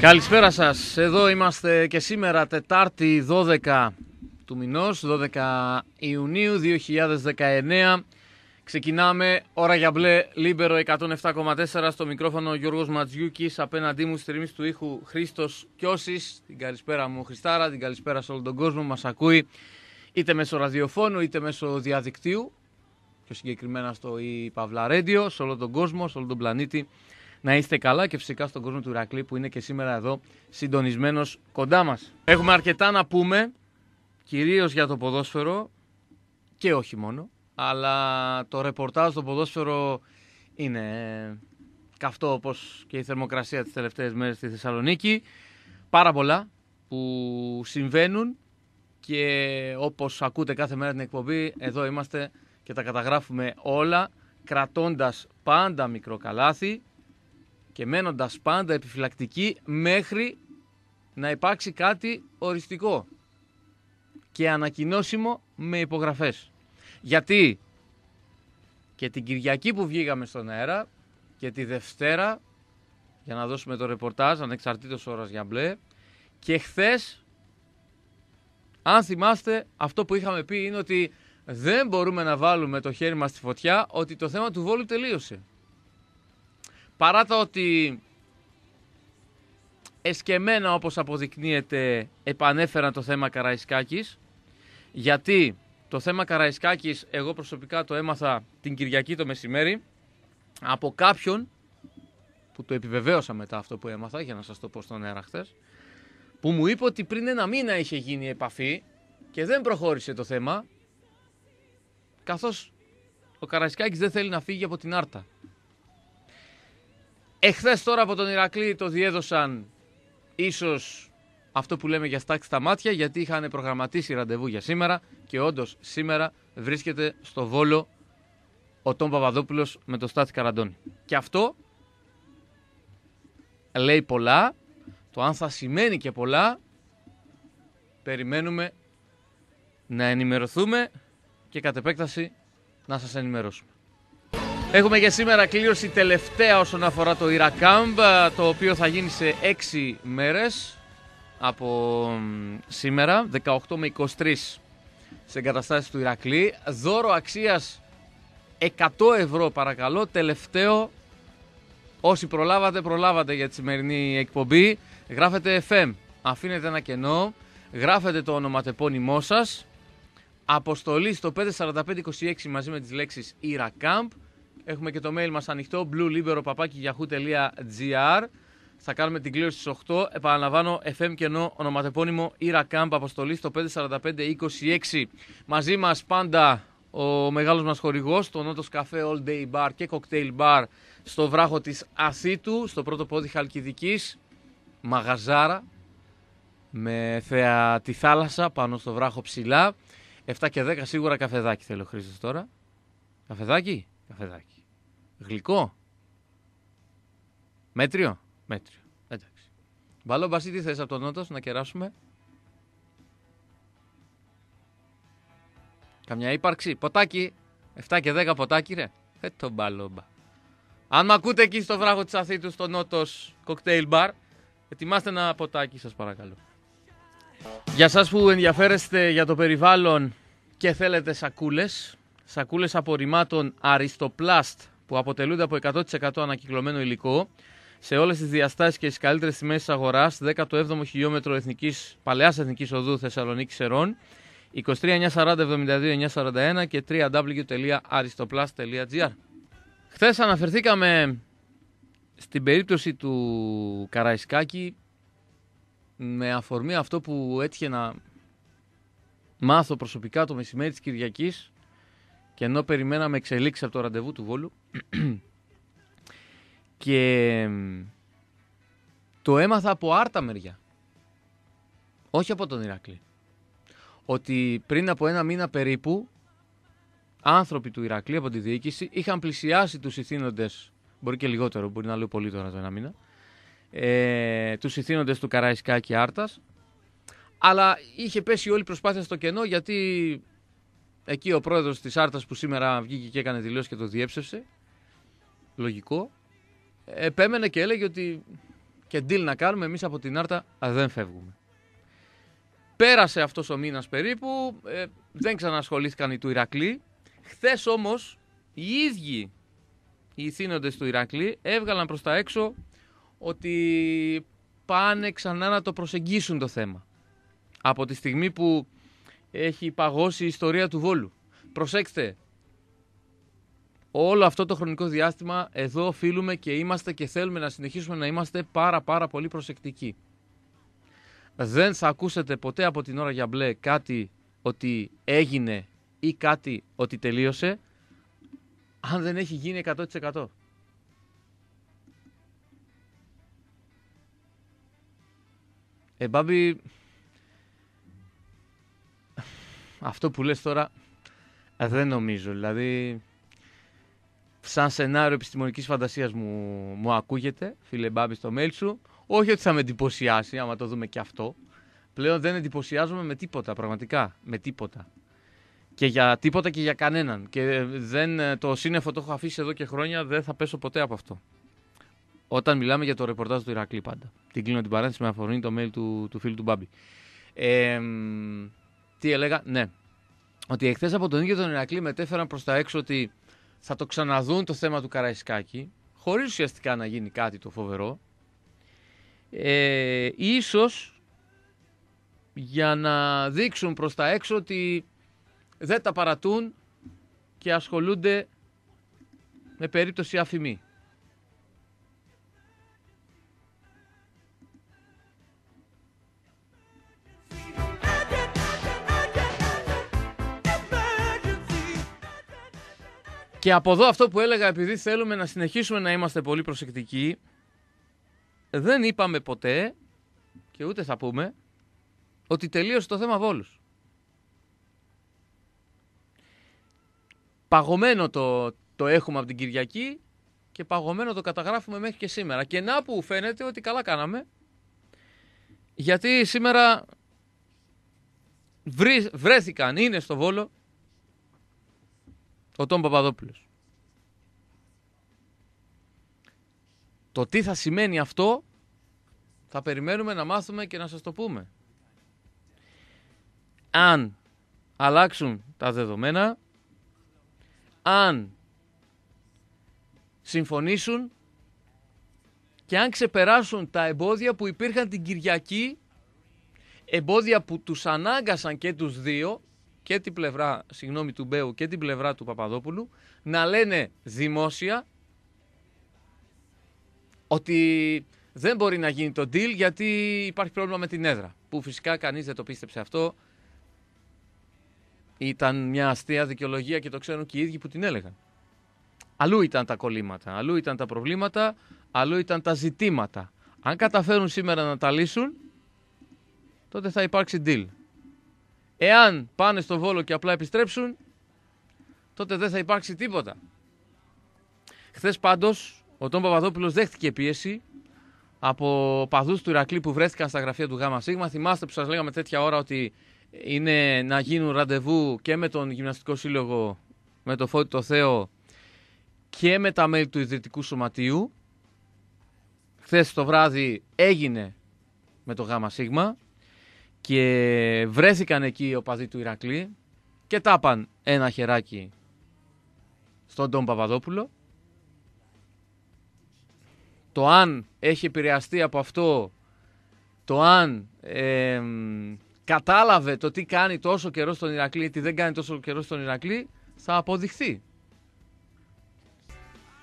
Καλησπέρα σας. Εδώ είμαστε και σήμερα Τετάρτη 12 του μηνός, 12 Ιουνίου 2019. Ξεκινάμε ώρα για μπλε, Λίμπερο 107,4 στο μικρόφωνο Γιώργος Ματζιούκης, απέναντί μου στη του ήχου Χρήστος Κιώσης. Την καλησπέρα μου Χριστάρα, την καλησπέρα σε όλο τον κόσμο μας ακούει είτε μέσω ραδιοφώνου είτε μέσω διαδικτύου, πιο συγκεκριμένα στο e παύλα radio, σε όλο τον κόσμο, σε όλο τον πλανήτη. Να είστε καλά και φυσικά στον κόσμο του Ηρακλή που είναι και σήμερα εδώ συντονισμένος κοντά μας. Έχουμε αρκετά να πούμε, κυρίως για το ποδόσφαιρο και όχι μόνο, αλλά το ρεπορτάζ στο ποδόσφαιρο είναι καυτό όπως και η θερμοκρασία τις τελευταίες μέρες στη Θεσσαλονίκη. Πάρα πολλά που συμβαίνουν και όπως ακούτε κάθε μέρα την εκπομπή, εδώ είμαστε και τα καταγράφουμε όλα, κρατώντας πάντα μικροκαλάθι και μένοντας πάντα επιφυλακτικοί μέχρι να υπάρξει κάτι οριστικό και ανακοινώσιμο με υπογραφές. Γιατί και την Κυριακή που βγήκαμε στον αέρα και τη Δευτέρα για να δώσουμε το ρεπορτάζ ανεξαρτήτως ώρας για μπλε και χθες αν θυμάστε, αυτό που είχαμε πει είναι ότι δεν μπορούμε να βάλουμε το χέρι μας στη φωτιά ότι το θέμα του Βόλου τελείωσε. Παρά το ότι εσκεμένα όπως αποδεικνύεται επανέφεραν το θέμα Καραϊσκάκης γιατί το θέμα Καραϊσκάκης εγώ προσωπικά το έμαθα την Κυριακή το μεσημέρι από κάποιον που το επιβεβαίωσα μετά αυτό που έμαθα για να σας το πω στον αέρα χθες που μου είπε ότι πριν ένα μήνα είχε γίνει επαφή και δεν προχώρησε το θέμα καθώς ο Καραϊσκάκης δεν θέλει να φύγει από την Άρτα. Εχθές τώρα από τον Ηρακλή το διέδωσαν ίσως αυτό που λέμε για στάξη στα μάτια γιατί είχαν προγραμματίσει ραντεβού για σήμερα και όντως σήμερα βρίσκεται στο Βόλο ο Τόμ Παπαδόπουλος με το Στάθη Καραντώνη. Και αυτό λέει πολλά το αν θα σημαίνει και πολλά, περιμένουμε να ενημερωθούμε και κατ' επέκταση να σας ενημερώσουμε. Έχουμε και σήμερα κλήρωση τελευταία όσον αφορά το Ιρακάμπ, το οποίο θα γίνει σε 6 μέρες από σήμερα, 18 με 23 σε εγκαταστάσεις του Ηρακλή. Δώρο αξίας 100 ευρώ παρακαλώ, τελευταίο όσοι προλάβατε, προλάβατε για τη σημερινή εκπομπή. Γράφετε FM, αφήνετε ένα κενό, γράφετε το ονοματεπώνυμό σας, αποστολή στο 54526 μαζί με τις λέξεις IRACAMP. Έχουμε και το mail μας ανοιχτό, bluelibero.gr. Θα κάνουμε την κλήρωση στις 8. Επαναλαμβάνω, FM κενό, ονοματεπώνυμο IRACAMP, αποστολή στο 54526. Μαζί μας πάντα ο μεγάλος μας χορηγός, το Νότος Καφέ All Day Bar και Cocktail Bar στο βράχο της Αθήτου, στο πρώτο πόδι Χαλκιδικής μαγαζάρα με θέα τη θάλασσα πάνω στο βράχο ψηλά. 7 και 10 σίγουρα καφεδάκι θέλω Χρήστος τώρα. Καφεδάκι, καφεδάκι. Γλυκό. Μέτριο, μέτριο. Εντάξει. Μπαλό Μπασί, τι θες από τον Νότος να κεράσουμε; Καμιά ύπαρξη. Ποτάκι. 7 και 10 ποτάκι ρε. Ε, το μπαλόμπα. Αν με ακούτε εκεί στο βράχο της Αθήτου στο Νότος κοκτέιλ μπαρ, Ετοιμάστε ένα ποτάκι σας παρακαλώ. Για σας που ενδιαφέρεστε για το περιβάλλον και θέλετε σακούλες, σακούλες απορριμμάτων Aristoplast που αποτελούνται από 100% ανακυκλωμένο υλικό σε όλες τις διαστάσεις και τις καλύτερες τιμές της αγοράς 17ο χιλιόμετρο εθνικής, παλαιάς εθνικής οδού Θεσσαλονίκης Σερών 23 940 941 και www.aristoplast.gr Χθες αναφερθήκαμε στην περίπτωση του Καραϊσκάκη με αφορμή αυτό που έτυχε να μάθω προσωπικά το μεσημέρι της Κυριακής και ενώ περιμέναμε εξελίξεις από το ραντεβού του Βόλου και το έμαθα από άρτα μεριά όχι από τον Ηρακλή ότι πριν από ένα μήνα περίπου άνθρωποι του Ηρακλή από τη διοίκηση είχαν πλησιάσει τους ηθήνοντες μπορεί και λιγότερο, μπορεί να λέω πολύ τώρα το ένα μήνα, ε, τους ηθήνοντες του Καραϊσκάκη Άρτας, αλλά είχε πέσει όλη η προσπάθεια στο κενό γιατί εκεί ο πρόεδρος της Άρτας που σήμερα βγήκε και έκανε δηλώσεις και το διέψευσε, λογικό, επέμενε και έλεγε ότι και deal να κάνουμε, εμείς από την Άρτα δεν φεύγουμε. Πέρασε αυτός ο μήνας περίπου, ε, δεν ξανασχολήθηκαν οι του Ηρακλή. Χθες όμως οι ίδιοι οι ηθήνοντες του Ηρακλή έβγαλαν προς τα έξω ότι πάνε ξανά να το προσεγγίσουν το θέμα. Από τη στιγμή που έχει παγώσει η ιστορία του Βόλου. Προσέξτε, όλο αυτό το χρονικό διάστημα εδώ οφείλουμε και είμαστε και θέλουμε να συνεχίσουμε να είμαστε πάρα πάρα πολύ προσεκτικοί. Δεν θα ακούσετε ποτέ από την ώρα για μπλε κάτι ότι έγινε ή κάτι ότι τελείωσε αν δεν έχει γίνει 100%. Ε, Μπάμπη, αυτό που λες τώρα δεν νομίζω. Δηλαδή, σαν σενάριο επιστημονικής φαντασίας μου, μου ακούγεται, φίλε Μπάμπη, στο mail σου. Όχι ότι θα με εντυπωσιάσει, άμα το δούμε και αυτό. Πλέον δεν εντυπωσιάζομαι με τίποτα, πραγματικά. Με τίποτα. Και για τίποτα και για κανέναν. Και δεν, το σύννεφο το έχω αφήσει εδώ και χρόνια, δεν θα πέσω ποτέ από αυτό. Όταν μιλάμε για το ρεπορτάζ του Ηρακλή πάντα. Την κλείνω την παρένθεση με αφορμή το mail του, του φίλου του Μπάμπη. Ε, τι έλεγα, ναι. Ότι εχθές από τον ίδιο τον Ηρακλή μετέφεραν προς τα έξω ότι θα το ξαναδούν το θέμα του Καραϊσκάκη, χωρίς ουσιαστικά να γίνει κάτι το φοβερό. Ε, ίσως για να δείξουν προς τα έξω ότι δεν τα παρατούν και ασχολούνται με περίπτωση αφημή. Και από εδώ αυτό που έλεγα, επειδή θέλουμε να συνεχίσουμε να είμαστε πολύ προσεκτικοί, δεν είπαμε ποτέ και ούτε θα πούμε ότι τελείωσε το θέμα Βόλους. Παγωμένο το, το έχουμε από την Κυριακή και παγωμένο το καταγράφουμε μέχρι και σήμερα. Και να που φαίνεται ότι καλά κάναμε, γιατί σήμερα βρέθηκαν, είναι στο Βόλο, ο Τόμ Παπαδόπουλος. Το τι θα σημαίνει αυτό θα περιμένουμε να μάθουμε και να σας το πούμε. Αν αλλάξουν τα δεδομένα, αν συμφωνήσουν και αν ξεπεράσουν τα εμπόδια που υπήρχαν την Κυριακή, εμπόδια που τους ανάγκασαν και τους δύο και την πλευρά συγγνώμη, του Μπέου και την πλευρά του Παπαδόπουλου να λένε δημόσια ότι δεν μπορεί να γίνει το deal γιατί υπάρχει πρόβλημα με την έδρα. Που φυσικά κανείς δεν το πίστεψε αυτό. Ήταν μια αστεία δικαιολογία και το ξέρουν και οι ίδιοι που την έλεγαν. Αλλού ήταν τα κολλήματα, αλλού ήταν τα προβλήματα, αλλού ήταν τα ζητήματα. Αν καταφέρουν σήμερα να τα λύσουν, τότε θα υπάρξει deal. Εάν πάνε στο Βόλο και απλά επιστρέψουν, τότε δεν θα υπάρξει τίποτα. Χθες πάντως, ο Τόμ Παπαδόπουλος δέχτηκε πίεση από παδούς του Ηρακλή που βρέθηκαν στα γραφεία του ΓΑΜΑ ΣΥΓΜΑ. Θυμάστε που σας λέγαμε τέτοια ώρα ότι είναι να γίνουν ραντεβού και με τον Γυμναστικό Σύλλογο, με το Φώτη το Θεό και με τα μέλη του Ιδρυτικού Σωματείου. Χθες το βράδυ έγινε με το ΓΑΜΑ ΣΥΓΜΑ και βρέθηκαν εκεί οι οπαδοί του Ηρακλή και τάπαν ένα χεράκι στον Τον Παπαδόπουλο. Το αν έχει επηρεαστεί από αυτό, το αν κατάλαβε το τι κάνει τόσο καιρό στον Ηρακλή, τι δεν κάνει τόσο καιρό στον Ηρακλή, θα αποδειχθεί.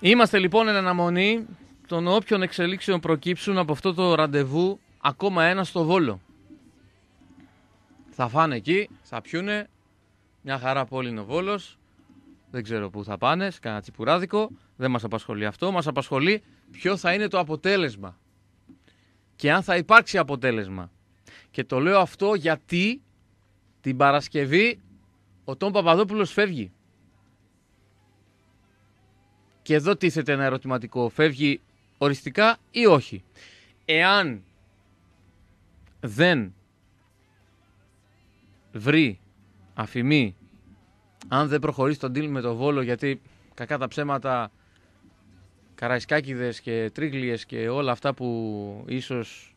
Είμαστε λοιπόν εν αναμονή των όποιων εξελίξεων προκύψουν από αυτό το ραντεβού ακόμα ένα στο Βόλο. Θα φάνε εκεί, θα πιούνε. Μια χαρά πόλη είναι ο Βόλος. Δεν ξέρω πού θα πάνε, σε κανένα τσιπουράδικο. Δεν μας απασχολεί αυτό. Μας απασχολεί ποιο θα είναι το αποτέλεσμα. Και αν θα υπάρξει αποτέλεσμα. Και το λέω αυτό γιατί την Παρασκευή ο Τόμ Παπαδόπουλος φεύγει. Και εδώ τίθεται ένα ερωτηματικό. Φεύγει οριστικά ή όχι. Εάν δεν βρει αφημί αν δεν προχωρήσει τον deal με το Βόλο γιατί κακά τα ψέματα καραϊσκάκιδες και τρίγλιες και όλα αυτά που ίσως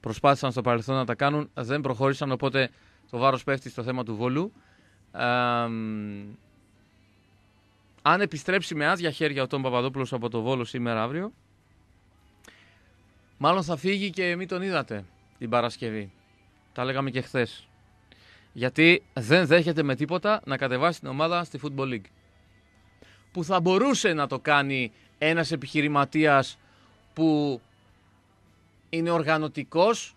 προσπάθησαν στο παρελθόν να τα κάνουν δεν προχώρησαν οπότε το βάρος πέφτει στο θέμα του Βόλου. αν επιστρέψει με άδεια χέρια ο Τόμ Παπαδόπουλος από το Βόλο σήμερα αύριο μάλλον θα φύγει και μην τον είδατε την Παρασκευή. Τα λέγαμε και χθες. Γιατί δεν δέχεται με τίποτα να κατεβάσει την ομάδα στη Football League. Που θα μπορούσε να το κάνει ένας επιχειρηματίας που είναι οργανωτικός,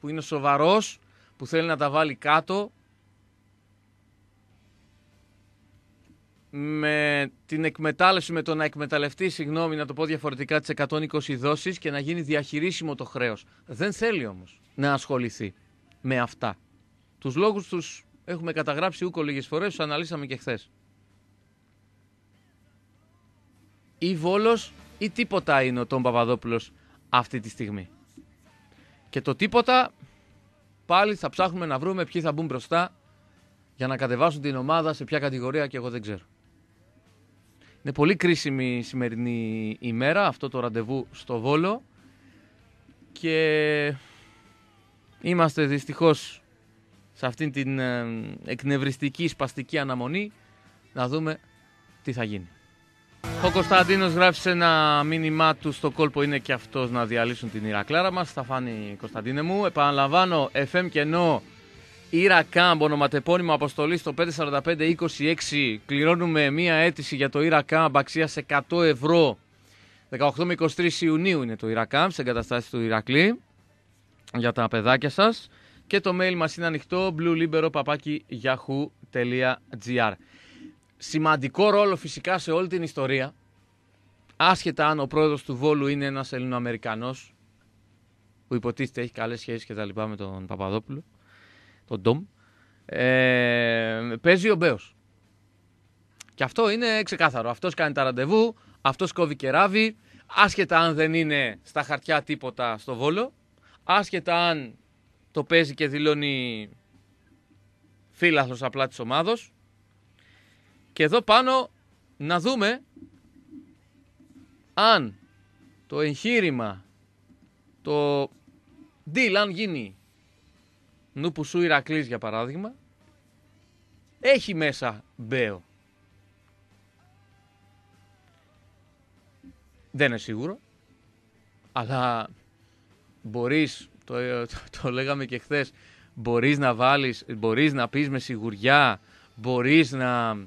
που είναι σοβαρός, που θέλει να τα βάλει κάτω με την εκμετάλλευση, με το να εκμεταλλευτεί, συγγνώμη να το πω διαφορετικά, τις 120 δόσεις και να γίνει διαχειρίσιμο το χρέος. Δεν θέλει όμως να ασχοληθεί με αυτά. Τους λόγους τους έχουμε καταγράψει ούκο λίγες φορές, τους αναλύσαμε και χθες. Ή Βόλος ή τίποτα είναι ο Τόμ Παπαδόπουλος αυτή τη στιγμή. Και το τίποτα πάλι θα ψάχνουμε να βρούμε ποιοι θα μπουν μπροστά για να κατεβάσουν την ομάδα σε ποια κατηγορία και εγώ δεν ξέρω. Είναι πολύ κρίσιμη η σημερινή ημέρα αυτό το ραντεβού στο Βόλο και είμαστε δυστυχώς σε αυτήν την ε, εκνευριστική σπαστική αναμονή να δούμε τι θα γίνει. Ο Κωνσταντίνος γράφει σε ένα μήνυμά του στο κόλπο είναι και αυτός να διαλύσουν την Ηρακλάρα μας. Θα φάνει Κωνσταντίνε μου. Επαναλαμβάνω, FM και ενώ ΗραΚάμπ, ονοματεπώνυμο αποστολής στο 54526. Κληρώνουμε μία αίτηση για το ΗραΚάμπ αξία 100 ευρώ. 18 με 23 Ιουνίου είναι το ΗραΚάμπ σε εγκαταστάσεις του Ηρακλή για τα παιδάκια σας. Και το mail μας είναι ανοιχτό bluelibero.yahoo.gr σημαντικό ρόλο φυσικά σε όλη την ιστορία, άσχετα αν ο πρόεδρος του Βόλου είναι ένας Ελληνοαμερικανός, που υποτίθεται έχει καλές σχέσεις και τα λοιπά με τον Παπαδόπουλο, τον Ντόμ, ε, παίζει ο Μπέος. Και αυτό είναι ξεκάθαρο. Αυτός κάνει τα ραντεβού, αυτός κόβει και ράβει, άσχετα αν δεν είναι στα χαρτιά τίποτα στο Βόλο, άσχετα αν το παίζει και δηλώνει φίλαθος απλά της ομάδος, και εδώ πάνω να δούμε αν το εγχείρημα, το deal αν γίνει νου που σου Ηρακλής για παράδειγμα, έχει μέσα μπέο. Δεν είναι σίγουρο, αλλά μπορείς, το, το, το λέγαμε και χθες, μπορείς να βάλεις, μπορείς να πεις με σιγουριά, μπορείς να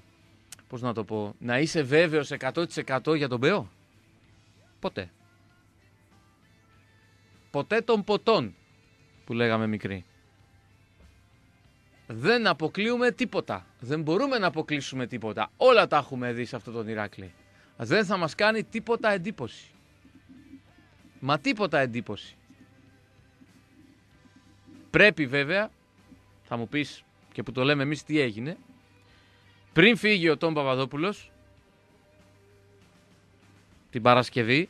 πώς να το πω, να είσαι βέβαιος 100% για τον Μπεό. Ποτέ. Ποτέ των ποτών που λέγαμε μικροί. Δεν αποκλείουμε τίποτα. Δεν μπορούμε να αποκλείσουμε τίποτα. Όλα τα έχουμε δει σε αυτό τον Ηράκλειο. Δεν θα μας κάνει τίποτα εντύπωση. Μα τίποτα εντύπωση. Πρέπει βέβαια, θα μου πεις και που το λέμε εμείς τι έγινε, πριν φύγει ο Τόμ Παπαδόπουλος την Παρασκευή,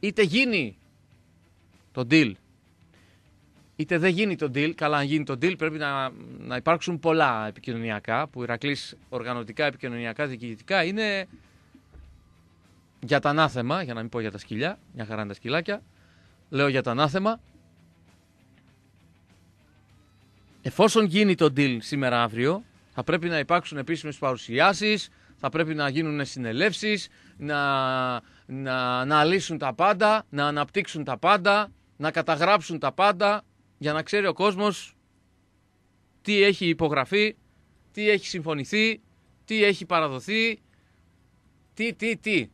είτε γίνει το deal, είτε δεν γίνει το deal, καλά αν γίνει το deal πρέπει να, να υπάρξουν πολλά επικοινωνιακά, που η Ηρακλής οργανωτικά, επικοινωνιακά, διοικητικά είναι για τα ανάθεμα, για να μην πω για τα σκυλιά, μια χαρά είναι τα σκυλάκια, λέω για τα ανάθεμα. Εφόσον γίνει το deal σήμερα αύριο, θα πρέπει να υπάρξουν επίσημες παρουσιάσεις, θα πρέπει να γίνουν συνελεύσεις, να, να, να λύσουν τα πάντα, να αναπτύξουν τα πάντα, να καταγράψουν τα πάντα, για να ξέρει ο κόσμος τι έχει υπογραφεί, τι έχει συμφωνηθεί, τι έχει παραδοθεί, τι, τι, τι.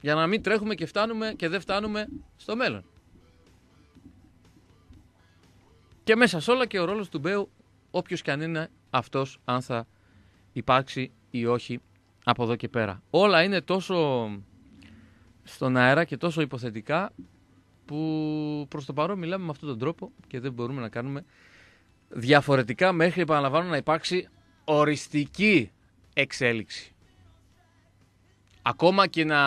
Για να μην τρέχουμε και φτάνουμε και δεν φτάνουμε στο μέλλον. Και μέσα σε όλα και ο ρόλος του Μπέου, όποιος και αν είναι αυτός, αν θα υπάρξει ή όχι από εδώ και πέρα. Όλα είναι τόσο στον αέρα και τόσο υποθετικά που προς το παρόν μιλάμε με αυτόν τον τρόπο και δεν μπορούμε να κάνουμε διαφορετικά μέχρι επαναλαμβάνω να υπάρξει οριστική εξέλιξη. Ακόμα και να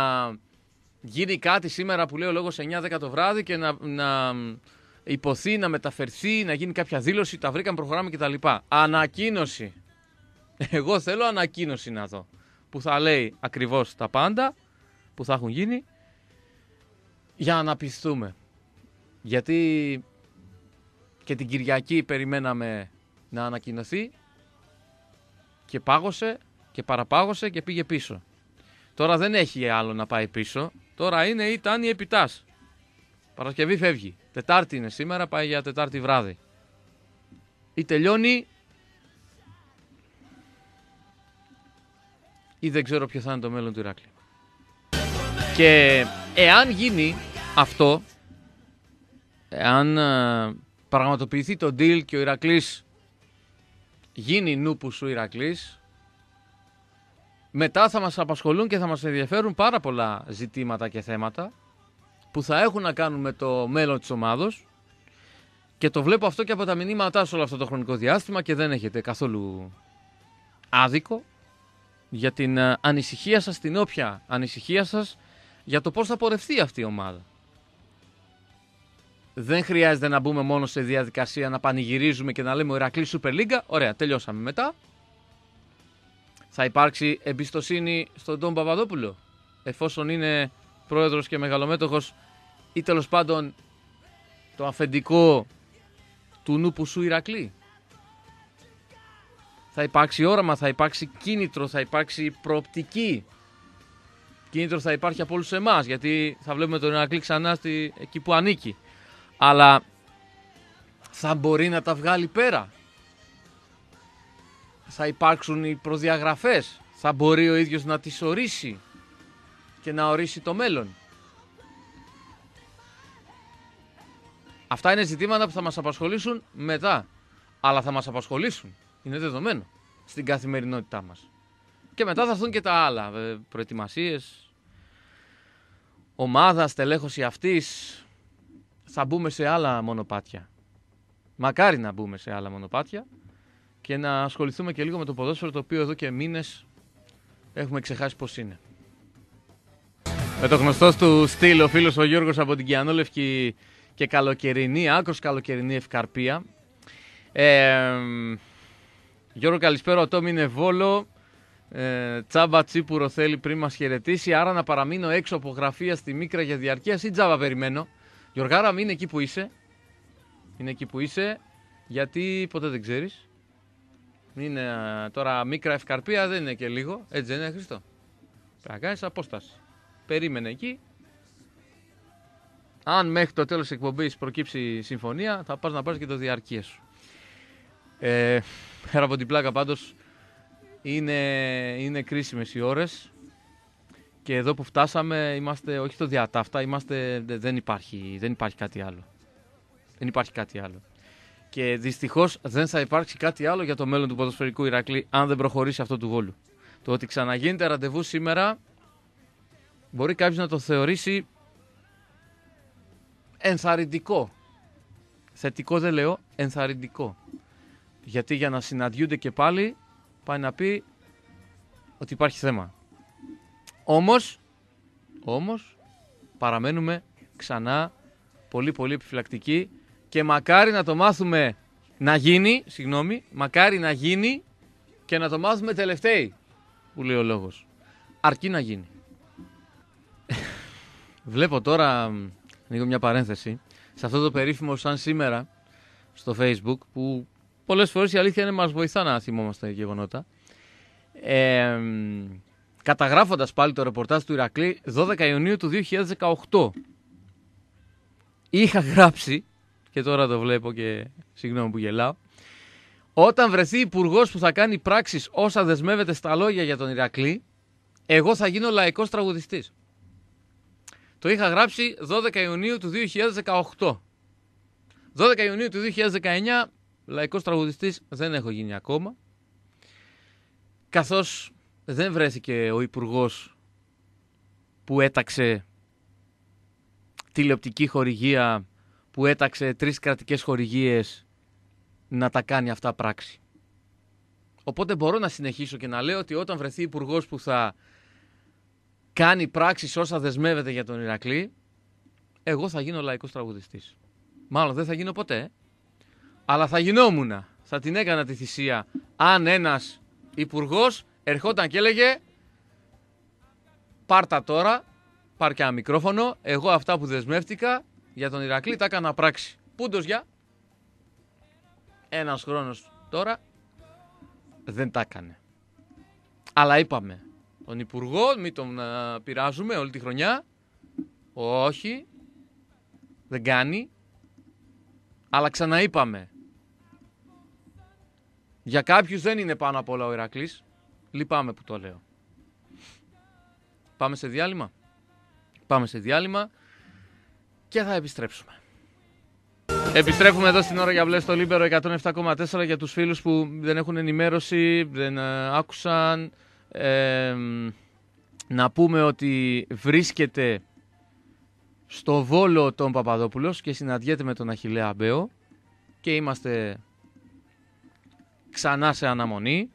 γίνει κάτι σήμερα που λέει ο λόγος 9-10 το βράδυ και να, να υποθεί, να μεταφερθεί, να γίνει κάποια δήλωση, τα βρήκαμε, προχωράμε κτλ. Ανακοίνωση. Εγώ θέλω ανακοίνωση να δω. Που που θα λέει ακριβώς τα πάντα που θα έχουν γίνει για να πιστούμε. Γιατί και την Κυριακή περιμέναμε να ανακοινωθεί και πάγωσε και παραπάγωσε και πήγε πίσω. Τώρα δεν έχει άλλο να πάει πίσω. Τώρα είναι η Τάνη Επιτάς. Παρασκευή φεύγει. Τετάρτη είναι σήμερα, πάει για Τετάρτη βράδυ. Ή τελειώνει ή δεν ξέρω ποιο θα είναι το μέλλον του Ηράκλειο. Και εάν γίνει αυτό, εάν ε, πραγματοποιηθεί το deal και ο Ηρακλής γίνει νούπους σου Ηρακλής, μετά θα μας απασχολούν και θα μας ενδιαφέρουν πάρα πολλά ζητήματα και θέματα που θα έχουν να κάνουν με το μέλλον της ομάδος και το βλέπω αυτό και από τα μηνύματά σου όλο αυτό το χρονικό διάστημα και δεν έχετε καθόλου άδικο για την ε, ανησυχία σας, την όποια ανησυχία σας για το πώς θα πορευτεί αυτή η ομάδα. Δεν χρειάζεται να μπούμε μόνο σε διαδικασία να πανηγυρίζουμε και να λέμε ο Ηρακλής Super League. Ωραία, τελειώσαμε μετά. Θα υπάρξει εμπιστοσύνη στον Τον Παπαδόπουλο εφόσον είναι πρόεδρος και μεγαλομέτωχος ή τέλος πάντων το αφεντικό του νούπου σου Ηρακλή; Θα υπάρξει όραμα, θα υπάρξει κίνητρο, θα υπάρξει προοπτική. Κίνητρο θα υπάρχει από όλους εμάς γιατί θα βλέπουμε τον Ηρακλή ξανά στη, εκεί που ανήκει αλλά θα μπορεί να τα βγάλει πέρα. Θα υπάρξουν οι προδιαγραφές, θα μπορεί ο ίδιος να τις ορίσει και να ορίσει το μέλλον. Αυτά είναι ζητήματα που θα μας απασχολήσουν μετά, αλλά θα μας απασχολήσουν, είναι δεδομένο, στην καθημερινότητά μας. Και μετά θα έρθουν και τα άλλα, ε, προετοιμασίες, ομάδα, στελέχωση αυτής, θα μπούμε σε άλλα μονοπάτια. Μακάρι να μπούμε σε άλλα μονοπάτια και να ασχοληθούμε και λίγο με το ποδόσφαιρο το οποίο εδώ και μήνες έχουμε ξεχάσει πώς είναι. Με το γνωστό του στυλ ο φίλος ο Γιώργος από την Κιανόλευκη και καλοκαιρινή, άκρος καλοκαιρινή ευκαρπία. Ε, Γιώργο καλησπέρα, ο Τόμι είναι Βόλο. Ε, τσάμπα Τσίπουρο θέλει πριν μας χαιρετήσει, άρα να παραμείνω έξω από γραφεία στη Μίκρα για διαρκείας ή τζάμπα περιμένω. Γιωργάρα, μην είναι εκεί που είσαι. Είναι εκεί που είσαι, γιατί ποτέ δεν ξέρεις. Είναι τώρα μικρά ευκαρπία, δεν είναι και λίγο. Έτσι δεν είναι, Χριστό. Πρέπει να κάνεις απόσταση. Περίμενε εκεί. Αν μέχρι το τέλος της εκπομπής προκύψει συμφωνία, θα πας να πάρεις και το διαρκεία σου. Ε, πέρα από την πλάκα πάντως, είναι, είναι κρίσιμες οι ώρες. Και εδώ που φτάσαμε είμαστε όχι το διατάφτα, είμαστε, δεν, υπάρχει, δεν υπάρχει κάτι άλλο. Δεν υπάρχει κάτι άλλο. Και δυστυχώς δεν θα υπάρξει κάτι άλλο για το μέλλον του ποδοσφαιρικού Ηρακλή αν δεν προχωρήσει αυτό του γόλου. Το ότι ξαναγίνεται ραντεβού σήμερα μπορεί κάποιος να το θεωρήσει ενθαρρυντικό. Θετικό δεν λέω, ενθαρρυντικό. Γιατί για να συναντιούνται και πάλι πάει να πει ότι υπάρχει θέμα. Όμως, όμως, παραμένουμε ξανά πολύ πολύ επιφυλακτικοί και μακάρι να το μάθουμε να γίνει, συγγνώμη, μακάρι να γίνει και να το μάθουμε τελευταίοι, που λέει ο λόγος. Αρκεί να γίνει. Βλέπω τώρα, λίγο μια παρένθεση, σε αυτό το περίφημο σαν σήμερα στο facebook, που πολλές φορές η αλήθεια είναι μας βοηθά να θυμόμαστε γεγονότα. Ε, καταγράφοντας πάλι το ρεπορτάζ του Ηρακλή 12 Ιουνίου του 2018. Είχα γράψει, και τώρα το βλέπω και συγγνώμη που γελάω, όταν βρεθεί υπουργός που θα κάνει πράξεις όσα δεσμεύεται στα λόγια για τον Ηρακλή, εγώ θα γίνω λαϊκός τραγουδιστής. Το είχα γράψει 12 Ιουνίου του 2018. 12 Ιουνίου του 2019, λαϊκός τραγουδιστής δεν έχω γίνει ακόμα. Καθώς δεν βρέθηκε ο υπουργός που έταξε τηλεοπτική χορηγία, που έταξε τρεις κρατικές χορηγίες να τα κάνει αυτά πράξη. Οπότε μπορώ να συνεχίσω και να λέω ότι όταν βρεθεί υπουργός που θα κάνει πράξεις όσα δεσμεύεται για τον Ηρακλή, εγώ θα γίνω λαϊκός τραγουδιστής. Μάλλον δεν θα γίνω ποτέ, αλλά θα γινόμουν. Θα την έκανα τη θυσία αν ένας υπουργός ερχόταν και έλεγε πάρτα τώρα, πάρ και ένα μικρόφωνο. Εγώ αυτά που δεσμεύτηκα για τον Ηρακλή τα έκανα πράξη. Πούντος για ένας χρόνος τώρα δεν τα έκανε. Αλλά είπαμε, τον Υπουργό μην τον πειράζουμε όλη τη χρονιά. Όχι, δεν κάνει. Αλλά ξαναείπαμε, για κάποιους δεν είναι πάνω απ' όλα ο Ηρακλής. Λυπάμαι που το λέω. Πάμε σε διάλειμμα. Πάμε σε διάλειμμα και θα επιστρέψουμε. Επιστρέφουμε εδώ στην ώρα για μπλε στο Λίμπερο 107,4 για τους φίλους που δεν έχουν ενημέρωση, δεν ε, άκουσαν. να πούμε ότι βρίσκεται στο Βόλο ο Τομ Παπαδόπουλος και συναντιέται με τον Αχιλλέα Μπέο και είμαστε ξανά σε αναμονή.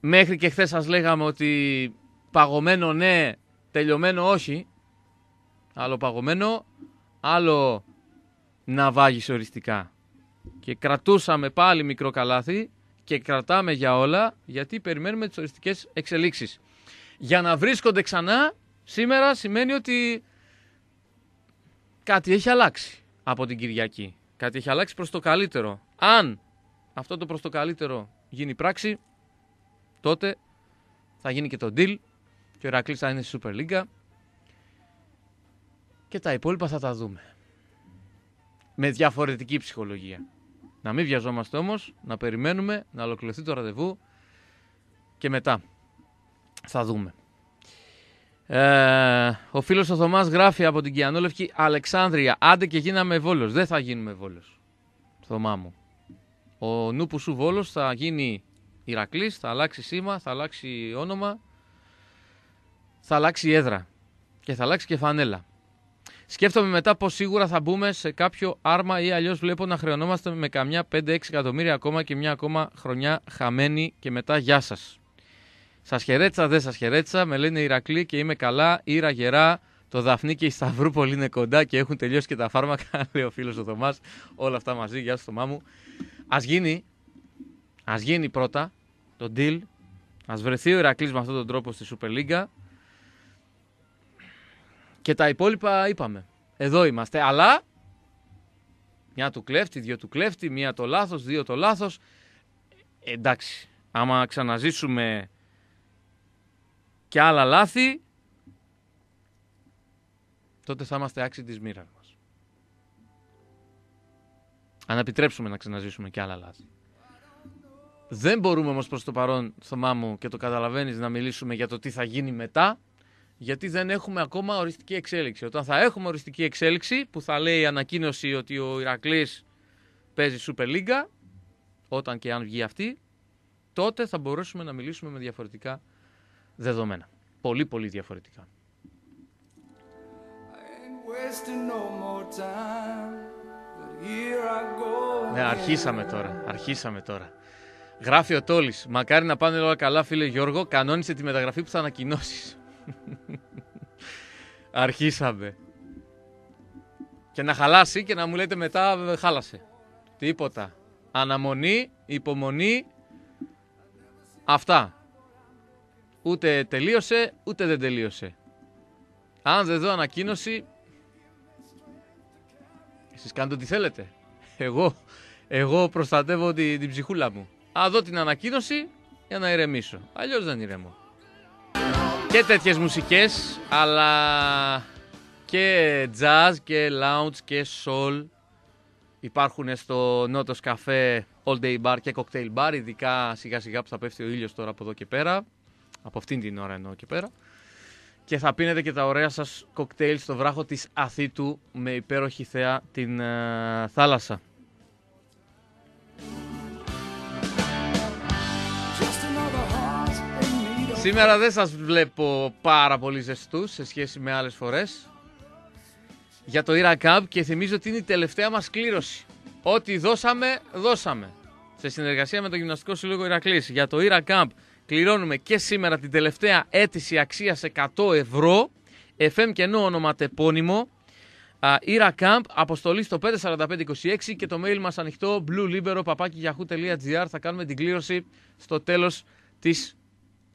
Μέχρι και χθες σας λέγαμε ότι παγωμένο ναι, τελειωμένο όχι. Άλλο παγωμένο, άλλο να βάγεις οριστικά. Και κρατούσαμε πάλι μικρό καλάθι και κρατάμε για όλα γιατί περιμένουμε τις οριστικές εξελίξεις. Για να βρίσκονται ξανά σήμερα σημαίνει ότι κάτι έχει αλλάξει από την Κυριακή. Κάτι έχει αλλάξει προς το καλύτερο. Αν αυτό το προς το καλύτερο γίνει πράξη, τότε θα γίνει και το deal και ο Ηρακλής θα είναι στη Super League και τα υπόλοιπα θα τα δούμε. Με διαφορετική ψυχολογία. Να μην βιαζόμαστε όμως, να περιμένουμε να ολοκληρωθεί το ραντεβού και μετά θα δούμε. Ε, ο φίλος ο Θωμάς γράφει από την Κιανόλευκη Αλεξάνδρεια, άντε και γίναμε Βόλος. Δεν θα γίνουμε Βόλος, Θωμά μου. Ο Νούπου σου Βόλος θα γίνει Ηρακλής, θα αλλάξει σήμα, θα αλλάξει όνομα, θα αλλάξει έδρα και θα αλλάξει και φανέλα. Σκέφτομαι μετά πως σίγουρα θα μπούμε σε κάποιο άρμα ή αλλιώς βλέπω να χρεωνόμαστε με καμιά 5-6 εκατομμύρια ακόμα και μια ακόμα χρονιά χαμένη και μετά γεια σας. Σας χαιρέτησα, δεν σας χαιρέτησα, με λένε Ηρακλή και είμαι καλά, Ήρα γερά, το Δαφνί και η Σταυρούπολη είναι κοντά και έχουν τελειώσει και τα φάρμακα, λέει ο φίλος ο Θωμάς, όλα αυτά μαζί, γεια σου Θωμά μου. Ας γίνει, ας γίνει πρώτα το deal, ας βρεθεί ο Ηρακλής με αυτόν τον τρόπο στη Super League και τα υπόλοιπα είπαμε. Εδώ είμαστε, αλλά μια του κλέφτη, δύο του κλέφτη, μία το λάθος, δύο το λάθος. εντάξει, άμα ξαναζήσουμε και άλλα λάθη, τότε θα είμαστε άξιοι της μοίρας αν επιτρέψουμε να ξαναζήσουμε και άλλα λάθη. Δεν μπορούμε όμως προς το παρόν, Θωμά μου, και το καταλαβαίνεις, να μιλήσουμε για το τι θα γίνει μετά, γιατί δεν έχουμε ακόμα οριστική εξέλιξη. Όταν θα έχουμε οριστική εξέλιξη, που θα λέει η ανακοίνωση ότι ο Ηρακλής παίζει Super League, όταν και αν βγει αυτή, τότε θα μπορέσουμε να μιλήσουμε με διαφορετικά δεδομένα. Πολύ πολύ διαφορετικά. Ναι, αρχίσαμε τώρα. Αρχίσαμε τώρα. Γράφει ο Τόλης. Μακάρι να πάνε όλα καλά, φίλε Γιώργο. Κανόνισε τη μεταγραφή που θα ανακοινώσεις. αρχίσαμε. Και να χαλάσει και να μου λέτε μετά χάλασε. Τίποτα. Αναμονή, υπομονή. Αυτά. Ούτε τελείωσε, ούτε δεν τελείωσε. Αν δεν δω ανακοίνωση, εσείς κάνετε ό,τι θέλετε. Εγώ, εγώ προστατεύω την, την ψυχούλα μου. Α δω την ανακοίνωση για να ηρεμήσω. Αλλιώς δεν ηρεμώ. Και τέτοιες μουσικές, αλλά και jazz και lounge και soul υπάρχουν στο Νότος Καφέ All Day Bar και Cocktail Bar, ειδικά σιγά σιγά που θα πέφτει ο ήλιος τώρα από εδώ και πέρα, από αυτήν την ώρα εννοώ και πέρα και θα πίνετε και τα ωραία σας κοκτέιλ στο βράχο της Αθήτου με υπέροχη θέα την ε, θάλασσα. Σήμερα δεν σας βλέπω πάρα πολύ ζεστούς σε σχέση με άλλες φορές για το Ira Cup και θυμίζω ότι είναι η τελευταία μας κλήρωση. Ό,τι δώσαμε, δώσαμε. Σε συνεργασία με το Γυμναστικό Σύλλογο Ηρακλής για το Ira Cup κληρώνουμε και σήμερα την τελευταία αίτηση αξίας 100 ευρώ. FM κενό ονοματεπώνυμο. Ira Camp, αποστολή στο 54526 και το mail μας ανοιχτό bluelibero.yahoo.gr Θα κάνουμε την κλήρωση στο τέλος της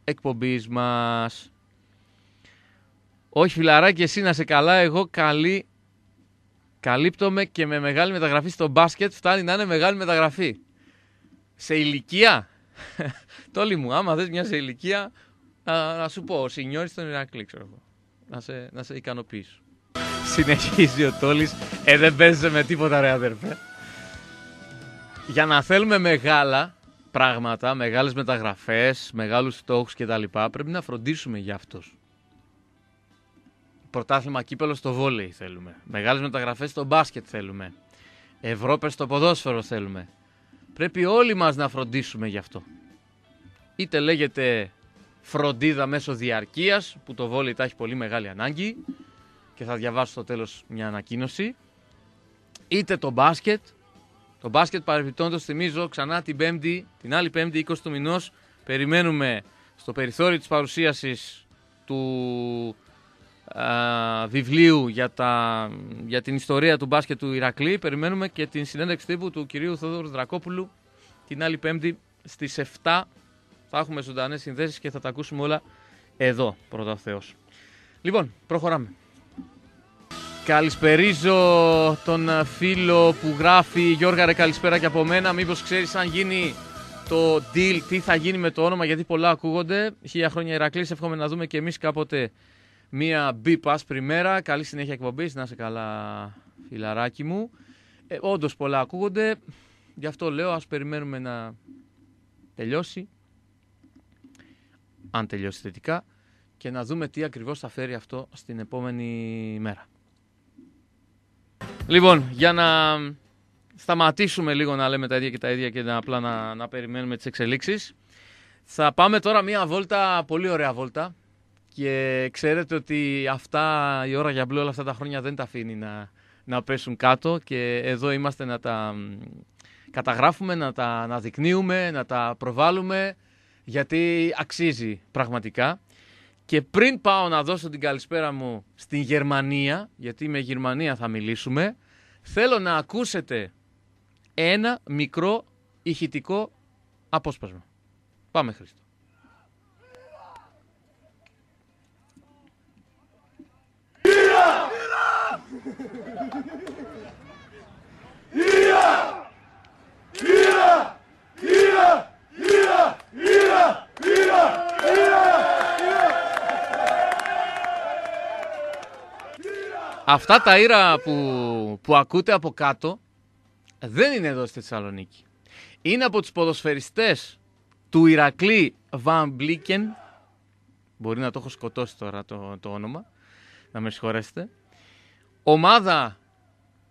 εκπομπής μας. Όχι φιλαράκι, εσύ να σε καλά, εγώ καλή... καλύπτομαι και με μεγάλη μεταγραφή στο μπάσκετ φτάνει να είναι μεγάλη μεταγραφή. Σε ηλικία, τόλι μου, άμα θες μια σε ηλικία, να, να σου πω, ο Σινιώρης στον Ηρακλή, ξέρω εγώ. Να σε, να σε ικανοποιήσω. Συνεχίζει ο Τόλης, ε δεν παίζεσαι με τίποτα ρε αδερφέ. Για να θέλουμε μεγάλα πράγματα, μεγάλες μεταγραφές, μεγάλους στόχους κτλ. Πρέπει να φροντίσουμε για αυτός. Πρωτάθλημα κύπελο στο βόλεϊ θέλουμε. Μεγάλες μεταγραφές στο μπάσκετ θέλουμε. Ευρώπες στο ποδόσφαιρο θέλουμε. Πρέπει όλοι μας να φροντίσουμε γι' αυτό. Είτε λέγεται φροντίδα μέσω διαρκείας, που το βόλεϊ τα έχει πολύ μεγάλη ανάγκη και θα διαβάσω στο τέλος μια ανακοίνωση. Είτε το μπάσκετ, το μπάσκετ παρεμπιπτόντως θυμίζω ξανά την πέμπτη, την άλλη πέμπτη 20 του μηνός, περιμένουμε στο περιθώριο της παρουσίασης του α, βιβλίου για, τα, για την ιστορία του μπάσκετ του Ηρακλή. Περιμένουμε και την συνέντευξη τύπου του κυρίου Θόδωρου Δρακόπουλου την άλλη πέμπτη στις 7 θα έχουμε ζωντανές συνδέσεις και θα τα ακούσουμε όλα εδώ πρώτα ο Θεός. Λοιπόν, προχωράμε. Καλησπερίζω τον φίλο που γράφει. Γιώργα ρε καλησπέρα και από μένα. Μήπως ξέρεις αν γίνει το deal τι θα γίνει με το όνομα γιατί πολλά ακούγονται. Χίλια χρόνια Ηρακλής εύχομαι να δούμε και εμείς κάποτε μία B-Pass πριμέρα. Καλή συνέχεια εκπομπής, να είσαι καλά φιλαράκι μου. Ε, Όντως πολλά ακούγονται. Γι' αυτό λέω ας περιμένουμε να τελειώσει. Αν τελειώσει θετικά. Και να δούμε τι ακριβώς θα φέρει αυτό στην επόμενη μέρα. Λοιπόν, για να σταματήσουμε λίγο να λέμε τα ίδια και τα ίδια και να απλά να, να περιμένουμε τις εξελίξεις. Θα πάμε τώρα μία βόλτα, πολύ ωραία βόλτα και ξέρετε ότι αυτά, η ώρα για μπλε όλα αυτά τα χρόνια δεν τα αφήνει να, να πέσουν κάτω και εδώ είμαστε να τα καταγράφουμε, να τα αναδεικνύουμε, να τα προβάλλουμε γιατί αξίζει πραγματικά. Και πριν πάω να δώσω την καλησπέρα μου στην Γερμανία, γιατί με Γερμανία θα μιλήσουμε, θέλω να ακούσετε ένα μικρό ηχητικό απόσπασμα. Πάμε Χρήστο. Αυτά τα ήρα που, που ακούτε από κάτω δεν είναι εδώ στη Θεσσαλονίκη. Είναι από τους ποδοσφαιριστές του Ηρακλή Van Μπλίκεν. Μπορεί να το έχω σκοτώσει τώρα το, το όνομα, να με συγχωρέσετε. Ομάδα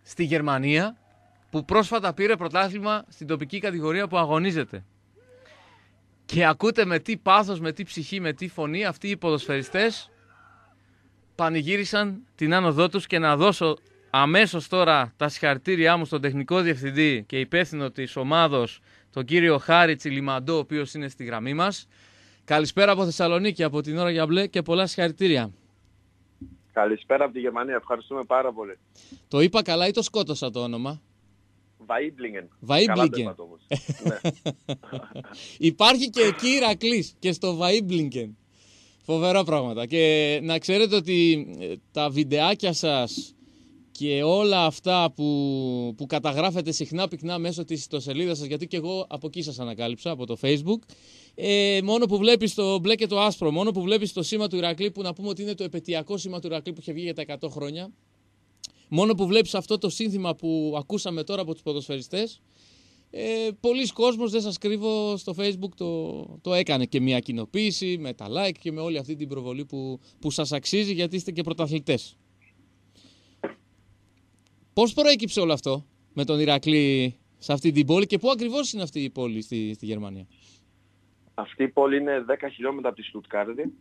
στη Γερμανία που πρόσφατα πήρε πρωτάθλημα στην τοπική κατηγορία που αγωνίζεται. Και ακούτε με τι πάθος, με τι ψυχή, με τι φωνή αυτοί οι ποδοσφαιριστές πανηγύρισαν την άνοδό τους και να δώσω αμέσως τώρα τα συγχαρητήριά μου στον τεχνικό διευθυντή και υπεύθυνο της ομάδος, τον κύριο Χάρη Τσιλιμαντό, ο οποίος είναι στη γραμμή μας. Καλησπέρα από Θεσσαλονίκη, από την ώρα για μπλε και πολλά συγχαρητήρια. Καλησπέρα από τη Γερμανία, ευχαριστούμε πάρα πολύ. Το είπα καλά ή το σκότωσα το όνομα; Βαΐμπλιγεν. Βαΐμπλιγεν. ναι. Υπάρχει και εκεί Ηρακλής και στο Βαΐμπλιγεν. Φοβερά πράγματα. Και να ξέρετε ότι ε, τα βιντεάκια σας και όλα αυτά που, που καταγράφετε συχνά πυκνά μέσω της ιστοσελίδας σας, γιατί και εγώ από εκεί σας ανακάλυψα, από το facebook, ε, μόνο που βλέπεις το μπλε και το άσπρο, μόνο που βλέπεις το σήμα του Ηρακλή, που να πούμε ότι είναι το επαιτειακό σήμα του Ηρακλή που είχε βγει για τα 100 χρόνια, μόνο που βλέπεις αυτό το σύνθημα που ακούσαμε τώρα από τους ποδοσφαιριστές, ε, πολλοί κόσμος, δεν σας κρύβω, στο facebook το, το έκανε και μια κοινοποίηση με τα like και με όλη αυτή την προβολή που, που σας αξίζει γιατί είστε και πρωταθλητές. Πώς προέκυψε όλο αυτό με τον Ηρακλή σε αυτή την πόλη και πού ακριβώς είναι αυτή η πόλη στη, στη Γερμανία; Αυτή η πόλη είναι 10 χιλιόμετρα από τη στουτκαρδη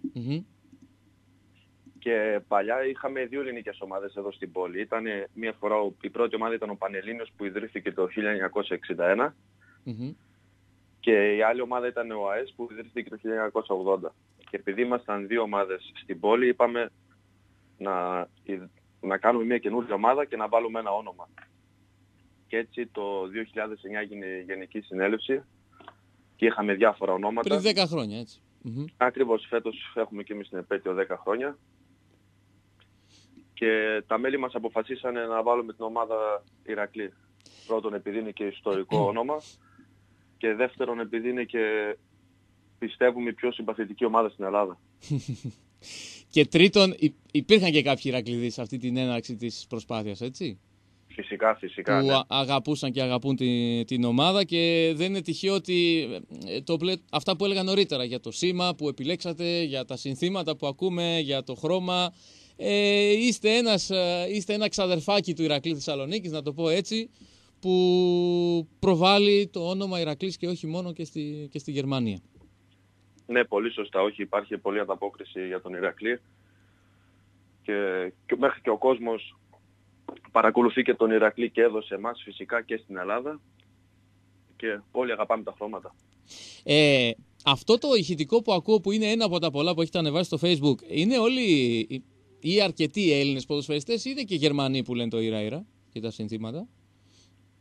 και παλιά είχαμε δύο ελληνικές ομάδες εδώ στην πόλη. Ήταν μια φορά, η πρώτη ομάδα ήταν ο Πανελλήνιος που ιδρύθηκε το 1961 και η άλλη ομάδα ήταν ο ΑΕΣ που ιδρύθηκε το 1980. Και επειδή ήμασταν δύο ομάδες στην πόλη είπαμε να, να κάνουμε μια καινούργια ομάδα και να βάλουμε ένα όνομα. Και έτσι το 2009 έγινε η Γενική Συνέλευση και είχαμε διάφορα ονόματα. Πριν 10 χρόνια έτσι. Ακριβώς φέτος έχουμε και εμείς την επέτειο 10 χρόνια και τα μέλη μας αποφασίσανε να βάλουμε την ομάδα Ηρακλή. Πρώτον επειδή είναι και ιστορικό όνομα και δεύτερον επειδή είναι και πιστεύουμε η πιο συμπαθητική ομάδα στην Ελλάδα. και τρίτον υπήρχαν και κάποιοι Ηρακλήδοι σε αυτή την έναρξη της προσπάθειας, έτσι; Φυσικά, φυσικά. Που ναι. αγαπούσαν και αγαπούν την, την ομάδα και δεν είναι τυχαίο ότι ε, το, αυτά που έλεγα νωρίτερα για το σήμα που επιλέξατε, για τα συνθήματα που ακούμε, για το χρώμα. Ε, είστε, ένας, ε, είστε ένα ξαδερφάκι του Ηρακλή Θεσσαλονίκης, να το πω έτσι, που προβάλλει το όνομα Ηρακλής και όχι μόνο και στη, και στη Γερμανία. Ναι, πολύ σωστά. Όχι, υπάρχει πολλή ανταπόκριση για τον Ηρακλή. Και, και μέχρι και ο κόσμος παρακολουθεί και τον Ηρακλή και έδωσε εμάς φυσικά και στην Ελλάδα και όλοι αγαπάμε τα χρώματα. Ε, αυτό το ηχητικό που ακούω που είναι ένα από τα πολλά που έχετε ανεβάσει στο facebook είναι όλοι ή αρκετοί Έλληνες ποδοσφαιριστές ή είναι και Γερμανοί που λένε το Ήρα και τα συνθήματα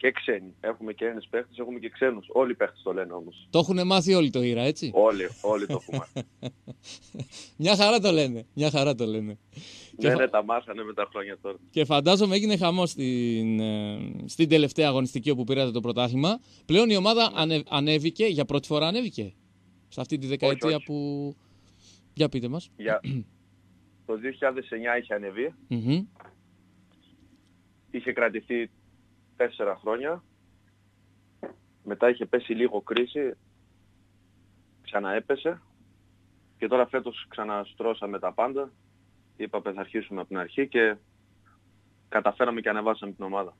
και ξένοι. Έχουμε και Έλληνες παίχτες, έχουμε και ξένους. Όλοι οι παίχτες το λένε όμως. Το έχουν μάθει όλοι το Ήρα, έτσι; Όλοι, όλοι το έχουν μάθει. Μια χαρά το λένε. Μια χαρά το λένε. Ναι, ναι, τα μάθανε με τα χρόνια τώρα. Και φαντάζομαι έγινε χαμός στην, ε, στην τελευταία αγωνιστική όπου πήρατε το πρωτάθλημα. Πλέον η ομάδα ανε, ανέβηκε, για πρώτη φορά ανέβηκε; Σε αυτή τη δεκαετία όχι, που... Για πείτε μας. Για... Το 2009 είχε ανεβεί. Mm-hmm. Είχε κρατηθεί τέσσερα χρόνια. Μετά είχε πέσει λίγο κρίση, ξαναέπεσε και τώρα φέτος ξαναστρώσαμε τα πάντα. Είπαμε θα αρχίσουμε από την αρχή και καταφέραμε και ανεβάσαμε την ομάδα.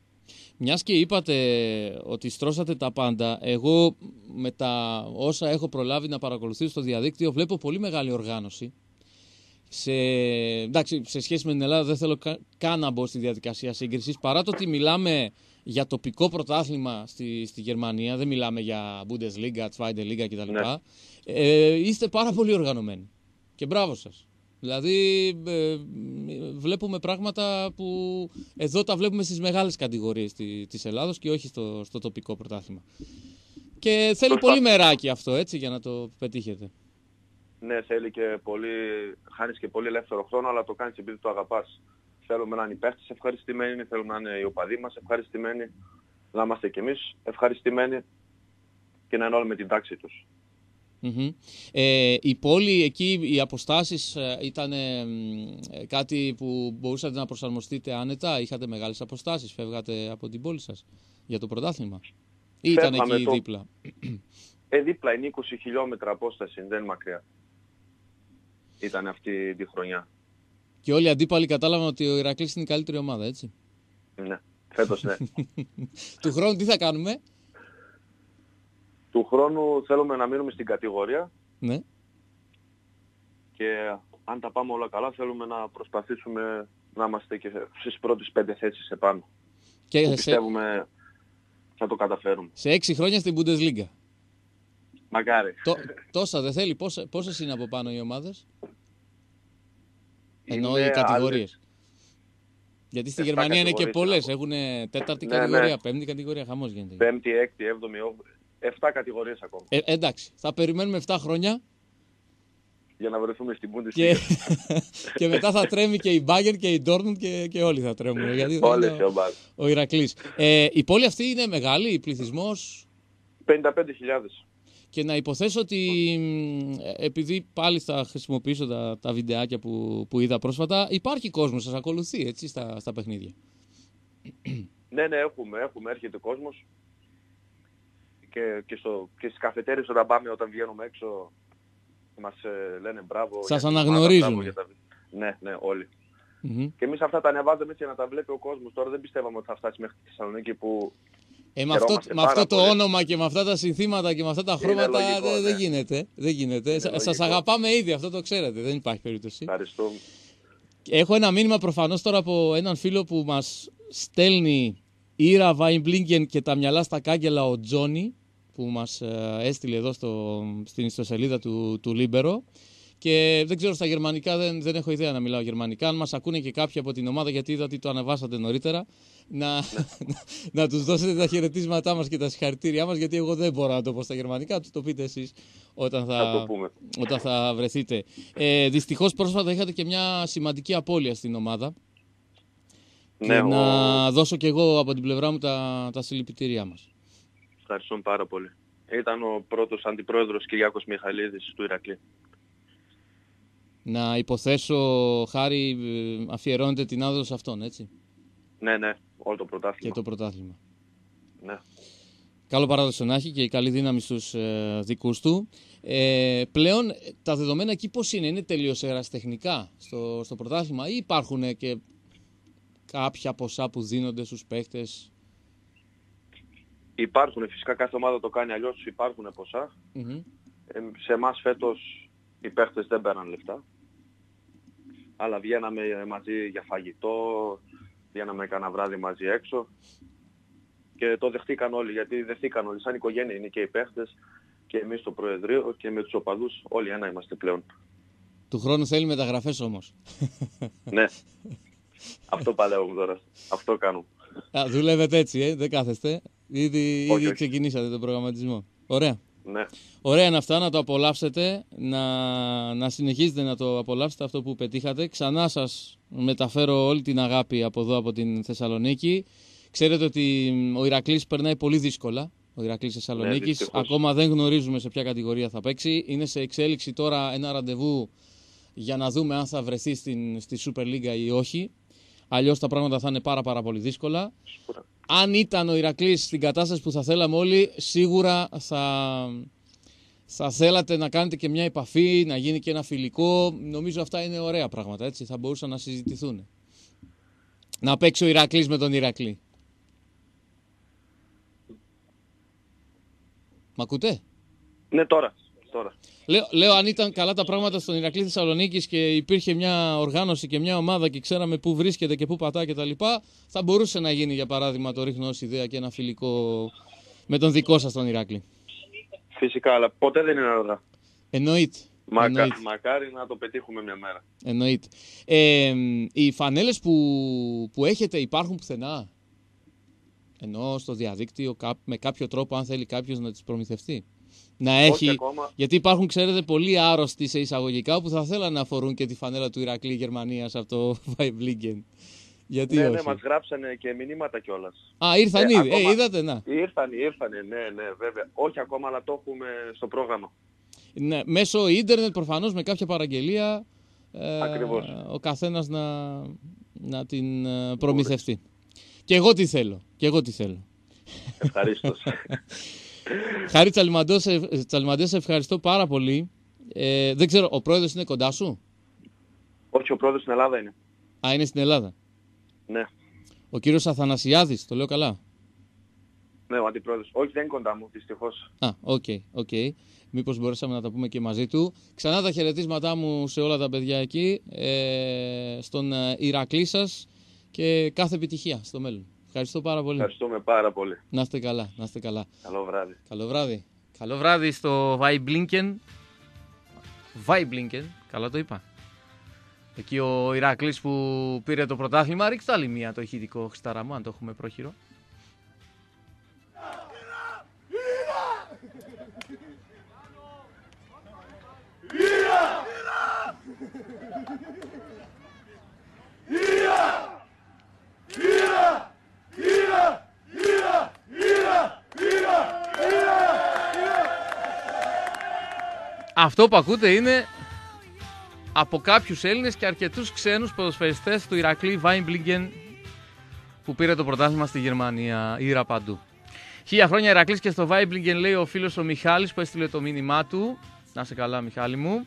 Μιας και είπατε ότι στρώσατε τα πάντα, εγώ με τα όσα έχω προλάβει να παρακολουθήσω στο διαδίκτυο βλέπω πολύ μεγάλη οργάνωση. Σε, εντάξει, σε σχέση με την Ελλάδα δεν θέλω καν να μπω στη διαδικασία σύγκρισης, παρά το ότι μιλάμε για τοπικό πρωτάθλημα στη, στη Γερμανία, δεν μιλάμε για Bundesliga, Zweite Liga κτλ. Ναι. Ε, είστε πάρα πολύ οργανωμένοι. Και μπράβο σας. Δηλαδή ε, βλέπουμε πράγματα που εδώ τα βλέπουμε στις μεγάλες κατηγορίες της Ελλάδος και όχι στο, στο τοπικό πρωτάθλημα. Και θέλει πολύ μεράκι αυτό έτσι για να το πετύχετε. Ναι, θέλει και πολύ, χάνεις και πολύ ελεύθερο χρόνο, αλλά το κάνεις επειδή το αγαπάς. Θέλουμε να είναι οι παίχτες ευχαριστημένοι, θέλουμε να είναι οι οπαδοί μας ευχαριστημένοι, να είμαστε κι εμείς ευχαριστημένοι και να είναι όλοι με την τάξη τους. Ε, η πόλη εκεί, οι αποστάσεις ε, ήταν ε, κάτι που μπορούσατε να προσαρμοστείτε άνετα, είχατε μεγάλες αποστάσεις, φεύγατε από την πόλη σας για το πρωτάθλημα; Ή ήταν εκεί το... δίπλα; Ε, δίπλα είναι 20 χιλιόμετρα απόσταση, δεν μακριά. Ήταν αυτή τη χρονιά. Και όλοι οι αντίπαλοι κατάλαβαν ότι ο Ηρακλής είναι η καλύτερη ομάδα, έτσι. Ναι, φέτος ναι. του χρόνου τι θα κάνουμε; Του χρόνου θέλουμε να μείνουμε στην κατηγορία. Ναι. Και αν τα πάμε όλα καλά θέλουμε να προσπαθήσουμε να είμαστε και στις πρώτες πέντε θέσεις επάνω. Και που πιστεύουμε θα το καταφέρουμε. Σε έξι χρόνια στην Bundesliga. Μακάρι. τόσα δεν θέλει. Πόσε, πόσες είναι από πάνω οι ομάδες; Ενώ οι κατηγορίες. Γιατί στη Γερμανία είναι και πολλές. Έχουν τέταρτη ναι, κατηγορία, ναι. πέμπτη κατηγορία. Χαμός γίνεται. Πέμπτη, έκτη, έβδομη, Εφτά κατηγορίες ακόμα. Ε, εντάξει, θα περιμένουμε 7 χρόνια. Για να βρεθούμε στην Bundesliga. Και, και μετά θα τρέμει και η Bayern και η Dortmund και, και όλοι θα τρέμουν. Γιατί όλοι ο, ο Ηρακλής. Ε, η πόλη αυτή είναι μεγάλη, πληθυσμός; 55.000 και να υποθέσω ότι επειδή πάλι θα χρησιμοποιήσω τα, τα βιντεάκια που, που είδα πρόσφατα, υπάρχει κόσμος, σας ακολουθεί έτσι στα, στα παιχνίδια. Ναι, ναι, έχουμε, έχουμε, έρχεται κόσμος και, και, στο, και στις καφετέρειες όταν πάμε, όταν βγαίνουμε έξω, μας ε, λένε μπράβο. Σας αναγνωρίζουν. τα... Ναι, ναι, όλοι. Mm-hmm. Και εμείς αυτά τα ανεβάζουμε έτσι για να τα βλέπει ο κόσμος. Τώρα δεν πιστεύαμε ότι θα φτάσει μέχρι τη Θεσσαλονίκη που ε, με αυτό, με αυτό το όνομα και με αυτά τα συνθήματα και με αυτά τα χρώματα δεν, ναι. γίνεται. Δεν γίνεται. Σας αγαπάμε ήδη, αυτό το ξέρετε. Δεν υπάρχει περίπτωση. Ευχαριστώ. Έχω ένα μήνυμα προφανώς τώρα από έναν φίλο που μας στέλνει Ήρα Βάιμπλινγκεν και τα μυαλά στα κάγκελα ο Τζόνι που μας ε, έστειλε εδώ στο, στην ιστοσελίδα του, του Λίμπερο. Και δεν ξέρω στα γερμανικά, δεν, δεν έχω ιδέα να μιλάω γερμανικά. Αν μας ακούνε και κάποιοι από την ομάδα, γιατί είδα ότι το ανεβάσατε νωρίτερα, να, να, να τους δώσετε τα χαιρετίσματά μας και τα συγχαρητήριά μας, γιατί εγώ δεν μπορώ να το πω στα γερμανικά. Τους το πείτε εσείς όταν θα, όταν θα βρεθείτε. Ε, Δυστυχώς πρόσφατα είχατε και μια σημαντική απώλεια στην ομάδα. Ναι, και να δώσω κι εγώ από την πλευρά μου τα, τα συλληπιτήριά μας. Ευχαριστώ πάρα πολύ. Ήταν ο πρώτος αντιπρόεδρος Κυριάκος Μιχαλίδης του Ηρακλή. Να υποθέσω, Χάρη, αφιερώνεται την άδοση σε αυτόν, έτσι. Ναι, ναι, όλο το πρωτάθλημα. Και το πρωτάθλημα. Ναι. Καλό παράδοση να έχει και καλή δύναμη στους ε, δικούς του. Ε, πλέον τα δεδομένα εκεί πώς είναι, είναι τελείως εραστεχνικά στο, στο πρωτάθλημα ή υπάρχουν και κάποια ποσά που δίνονται στους παίχτες; Υπάρχουν, φυσικά κάθε ομάδα το κάνει αλλιώς, υπάρχουν Ε, σε εμάς φέτος οι παίχτες δεν παίρναν λεφτά. Αλλά βγαίναμε μαζί για φαγητό, βγαίναμε κανένα βράδυ μαζί έξω και το δεχτήκαν όλοι, γιατί δεχτήκαν όλοι. Σαν οικογένεια είναι και οι παίχτες και εμείς στο Προεδρείο και με τους οπαδούς όλοι ένα είμαστε πλέον. Του χρόνου θέλει μεταγραφές όμως. ναι. Αυτό παλεύουμε τώρα. Αυτό κάνουμε. Α, δουλεύετε έτσι, ε; δεν κάθεστε. Ήδη, ήδη ξεκινήσατε τον προγραμματισμό. Ωραία. Ναι. Ωραία είναι αυτά, να το απολαύσετε, να, να συνεχίζετε να το απολαύσετε αυτό που πετύχατε. Ξανά σας μεταφέρω όλη την αγάπη από εδώ, από την Θεσσαλονίκη. Ξέρετε ότι ο Ηρακλής περνάει πολύ δύσκολα. Ο Ηρακλής Θεσσαλονίκης. Ναι, Ακόμα δεν γνωρίζουμε σε ποια κατηγορία θα παίξει. Είναι σε εξέλιξη τώρα ένα ραντεβού για να δούμε αν θα βρεθεί στην, στη Super League ή όχι. Αλλιώς τα πράγματα θα είναι πάρα, πάρα πολύ δύσκολα. Αν ήταν ο Ηρακλής στην κατάσταση που θα θέλαμε όλοι, σίγουρα θα, θα θέλατε να κάνετε και μια επαφή, να γίνει και ένα φιλικό. Νομίζω αυτά είναι ωραία πράγματα, έτσι. Θα μπορούσαν να συζητηθούν. Να παίξει ο Ηρακλής με τον Ηρακλή. Μ' ακούτε; Ναι, τώρα. Τώρα. Λέω, λέω αν ήταν καλά τα πράγματα στον Ηρακλή Θεσσαλονίκης και υπήρχε μια οργάνωση και μια ομάδα και ξέραμε πού βρίσκεται και πού πατά κτλ. Θα μπορούσε να γίνει για παράδειγμα το ρίχνω ως ιδέα και ένα φιλικό με τον δικό σας τον Ηρακλή. Φυσικά, αλλά ποτέ δεν είναι αργά. Εννοείται. Μακα... Μακάρι να το πετύχουμε μια μέρα. Εννοείται. Ε, οι φανέλες που, που έχετε υπάρχουν πουθενά; Ενώ στο διαδίκτυο με κάποιο τρόπο αν θέλει κάποιος να τις προμηθευτεί; Να έχει. Γιατί υπάρχουν, ξέρετε, πολλοί άρρωστοι σε εισαγωγικά που θα θέλανε να αφορούν και τη φανέλα του Ηρακλή Γερμανίας από το Βαϊμπλίγκεν. Γιατί ναι, όχι; ναι, μας γράψανε και μηνύματα κιόλας. Α, ήρθαν ε, ήδη. Ε, ακόμα... Ε, είδατε, να. Ήρθαν, ήρθαν, ναι, ναι, βέβαια. Όχι ακόμα, αλλά το έχουμε στο πρόγραμμα. Ναι, μέσω ίντερνετ προφανώς με κάποια παραγγελία ε, ο καθένας να, να την ε, προμηθευτεί. Και εγώ τι θέλω. Και εγώ τι θέλω. Ευχαρίστως. Χάρη Τσαλιμαντές, σε ευχαριστώ πάρα πολύ. Ε, δεν ξέρω, ο πρόεδρος είναι κοντά σου; Όχι, ο πρόεδρος στην Ελλάδα είναι. Α, είναι στην Ελλάδα. Ναι. Ο κύριος Αθανασιάδης, το λέω καλά; Ναι, ο αντιπρόεδρος. Όχι, δεν είναι κοντά μου, δυστυχώς. Α, OK, okay, OK. Okay. Μήπως μπορέσαμε να τα πούμε και μαζί του. Ξανά τα χαιρετίσματά μου σε όλα τα παιδιά εκεί, ε, στον ε, Ηρακλή σας και κάθε επιτυχία στο μέλλον. Ευχαριστώ πάρα πολύ. Ευχαριστούμε πάρα πολύ. Να είστε καλά, να είστε καλά. Καλό βράδυ. Καλό βράδυ. Καλό βράδυ στο Βαϊμπλίνκεν. Βαϊμπλίνκεν, καλά το είπα. Εκεί ο Ηρακλής που πήρε το πρωτάθλημα, ρίξτε άλλη μία το ηχητικό Χριστάρα μου, αν το έχουμε πρόχειρο. Αυτό που ακούτε είναι από κάποιους Έλληνες και αρκετούς ξένους ποδοσφαιριστές του Ηρακλή Βάιμπλιγκεν που πήρε το πρωτάθλημα στη Γερμανία, ήρα παντού. Χίλια χρόνια Ηρακλής και στο Βάιμπλιγκεν λέει ο φίλος ο Μιχάλης που έστειλε το μήνυμά του. Να σε καλά Μιχάλη μου.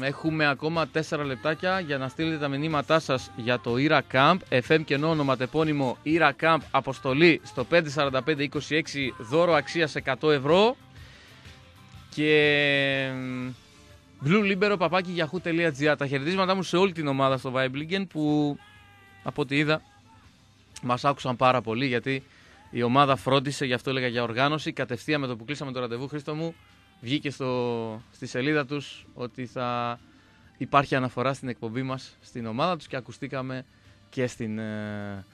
έχουμε ακόμα 4 λεπτάκια για να στείλετε τα μηνύματά σας για το Ira Camp. FM και ονοματεπώνυμο Ira Camp αποστολή στο 54526 δώρο αξίας 100 ευρώ και Blue Libero παπάκι yahoo.gr. Τα χαιρετίσματά μου σε όλη την ομάδα στο Vibe που από ό,τι είδα μας άκουσαν πάρα πολύ γιατί η ομάδα φρόντισε, γι' αυτό έλεγα για οργάνωση. Κατευθείαν με το που κλείσαμε το ραντεβού, Χρήστο μου, βγήκε στο, στη σελίδα τους ότι θα υπάρχει αναφορά στην εκπομπή μας στην ομάδα τους και ακουστήκαμε και στην ε,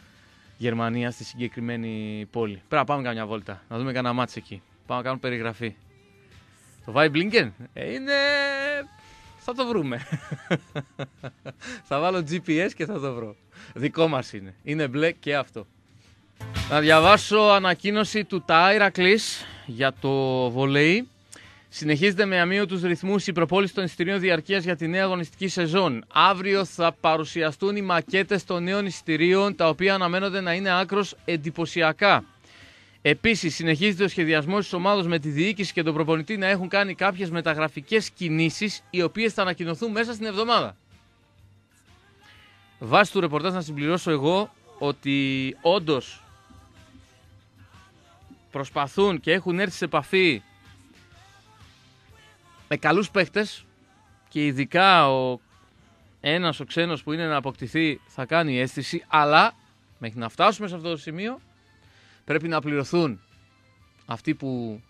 Γερμανία, στη συγκεκριμένη πόλη. Πρέπει να πάμε καμιά βόλτα, να δούμε κανένα μάτς εκεί. Πάμε να κάνουμε περιγραφή. Το Vibe Blinken ε, είναι Θα το βρούμε. θα βάλω GPS και θα το βρω. Δικό μας είναι. Είναι μπλε και αυτό. Να διαβάσω ανακοίνωση του Τάιρα για το βολέι. Συνεχίζεται με αμύωτους ρυθμούς η προπόληση των εισιτηρίων διαρκείας για τη νέα αγωνιστική σεζόν. Αύριο θα παρουσιαστούν οι μακέτες των νέων εισιτηρίων, τα οποία αναμένονται να είναι άκρος εντυπωσιακά. Επίσης, συνεχίζεται ο σχεδιασμός της ομάδα με τη διοίκηση και τον προπονητή να έχουν κάνει κάποιες μεταγραφικές κινήσεις, οι οποίες θα ανακοινωθούν μέσα στην εβδομάδα. Βάσει του ρεπορτάζ να συμπληρώσω εγώ ότι όντως προσπαθούν και έχουν έρθει σε επαφή με καλούς παίχτες και ειδικά ο ένας ο ξένος που είναι να αποκτηθεί θα κάνει αίσθηση αλλά μέχρι να φτάσουμε σε αυτό το σημείο πρέπει να πληρωθούν αυτοί που